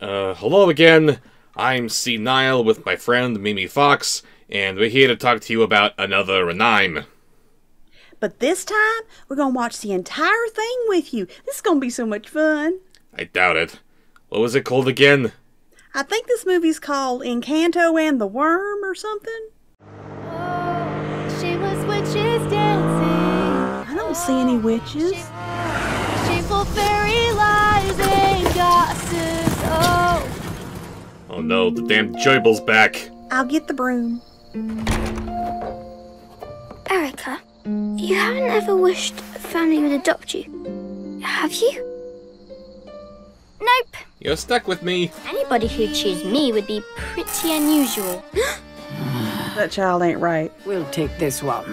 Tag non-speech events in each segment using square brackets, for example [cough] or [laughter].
Uh, hello again. I'm C. Nile with my friend Mimi Fox, and we're here to talk to you about another anime. But this time, we're gonna watch the entire thing with you. This is gonna be so much fun. I doubt it. What was it called again? I think this movie's called Encanto and the Worm or something. Oh, she was witches dancing. I don't see any witches. Shameful fairy Oh no, the damn gerbil's back. I'll get the broom. Erica, you haven't ever wished a family would adopt you, have you? nope. You're stuck with me. Anybody who'd choose me would be pretty unusual. [gasps] That child ain't right. We'll take this one.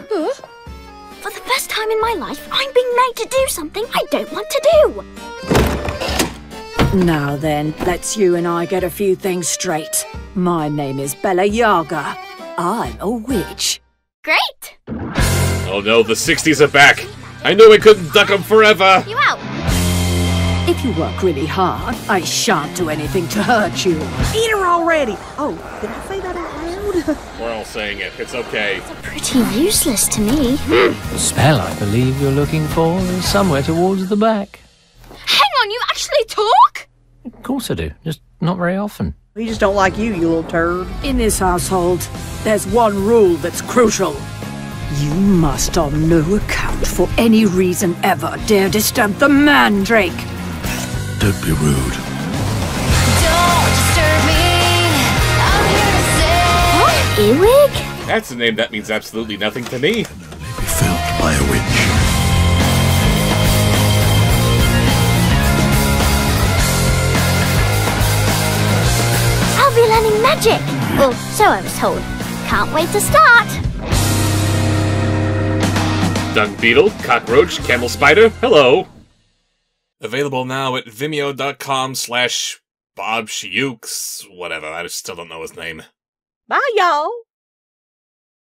For the first time in my life, I'm being made to do something I don't want to do. Now then, let's you and I get a few things straight. My name is Bella Yaga. I'm a witch. Great! Oh no, the 60s are back. I knew I couldn't duck them forever. You out. If you work really hard, I shan't do anything to hurt you. Eat her already! Oh, did I say that out loud? [laughs] We're all saying it. It's okay. Pretty useless to me. [gasps] The spell I believe you're looking for is somewhere towards the back. Hang on, you actually talk? Of course I do, just not very often. we just don't like you, you little turd. In this household, there's one rule that's crucial. You must on no account for any reason ever dare disturb the mandrake. Don't be rude. Don't disturb me. I'm here to say. Earwig? That's a name that means absolutely nothing to me. May be felt by a witch. Learning magic. Well, so I was told. Can't wait to start. Dung beetle, cockroach, camel spider, hello. Available now at vimeo.com slash Bob Shiukes, whatever, I still don't know his name. Bye, y'all!